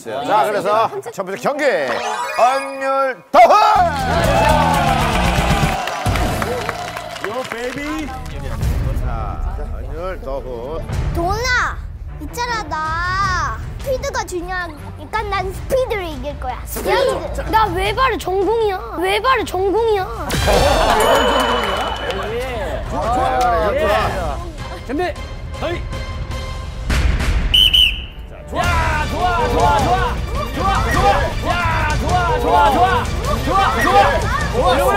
있어요. 자, 그래서 첫 번째 경기 언율 더훈. 요 베이비. 자, 언율 더훈. 도나 있잖아 나 스피드가 중요하니까 난 스피드를 이길 거야 스피드 나 외발의 전공이야 외발의 전공이야 자, 그래, 좋아. 준비. 허이. 야, 좋아, 좋아, 좋아. 좋아, 좋아. 야, 좋아, 좋아, 좋아. 좋아, 좋아.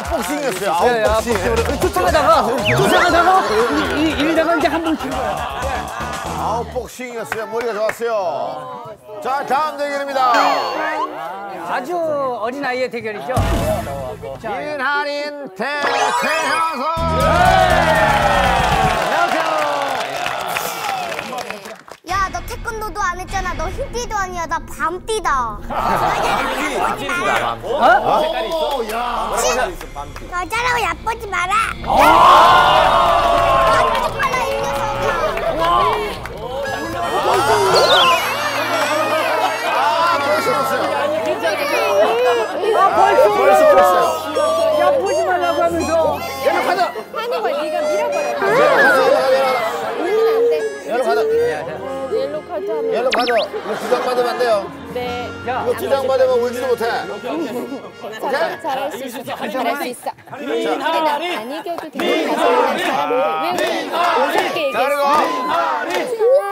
아웃복싱이었어요, 아웃복싱. 쫓아가다가, 쫓아가다가, 이, 이러다가 이제 한번 친 거야. 아웃복싱이었어요. 머리가 좋았어요. 자, 다음 대결입니다. 아주 어린 아이의 대결이죠. 김한인 대 최현석. 너 태권도도 안 했잖아 너 흰띠도 아니야 나 밤띠다 여자라고 야쁘지 마라 야쁘지 이거 두 장 받으면 안 돼요. 네. 야, 이거 두 장 받으면 울지도 못해. 잘, 잘할 수 있어. 잘할 수 있어. 근데 나안 이겨도 되는 가서 잘하면 돼. 왜, 얘기했어.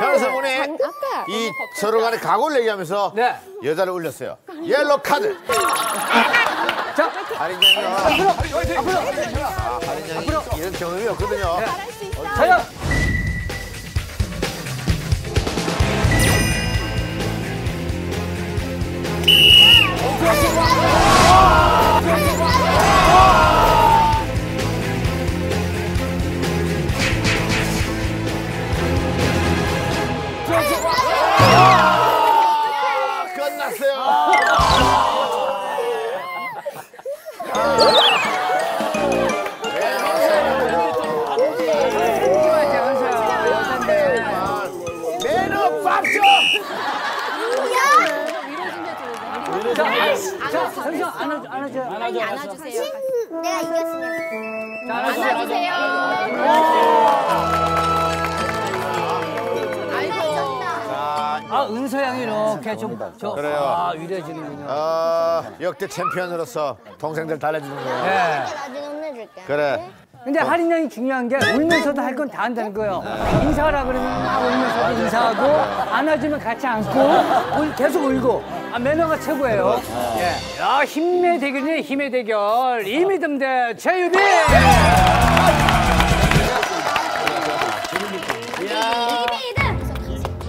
현석 군이 아까 이 서로 간의 각오를 얘기하면서 네. 여자를 울렸어요. 옐로 카드. 자, 할인장이요. 앞으로, 앞으로. 아, 할인장이 이런 경험이 없거든요. 자요. 자, 잠시만 안아줘, 안아줘. 안아줘. 안아주세요. 내가 이겼으면 자. 안아주세요. 아, 은서 양이 이렇게 좀, 저, 그래요. 아, 위로해주는군요. 어, 역대 챔피언으로서 동생들 달래주는 거예요. 네. 나중에 혼내줄게 그래. 근데 할인 양이 중요한 게 울면서도 할 건 다 한다는 거예요. 인사하라 그러면 막 울면서도 인사하고 안아주면 같이 안고 울- 계속 울고 아, 매너가 최고예요. 예. 야 힘의 대결이네 힘의 대결. 이미듬 대 최유빈.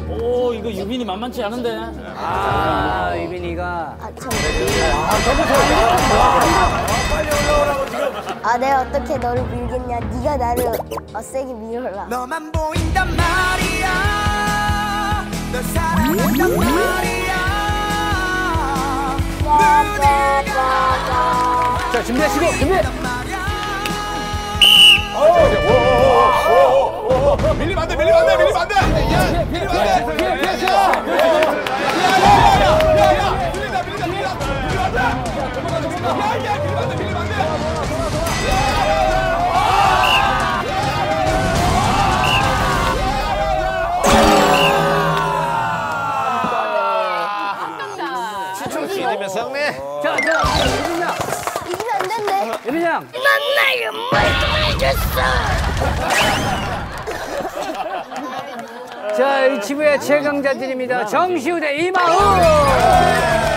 오 이거 유빈이 만만치 않은데. 아 유빈이가. 아 내가 어떻게 너를 밀겠냐. 네가 나를 어, 세게 밀어라. 너만 보인단 말이야. 널 사랑한단 말이야 자 준비하시고 준비. 밀리면 안 돼, 밀리면 안 돼, 밀리면 안 돼. 야, 밀리면 안 돼. 시청시 이름의 성내. 자, 자 유빈 양, 이기면 안 된대 유빈 양. 만나요 말씀해줬어 자, 이 지구의 최강자들입니다. 정시우 대 이마우.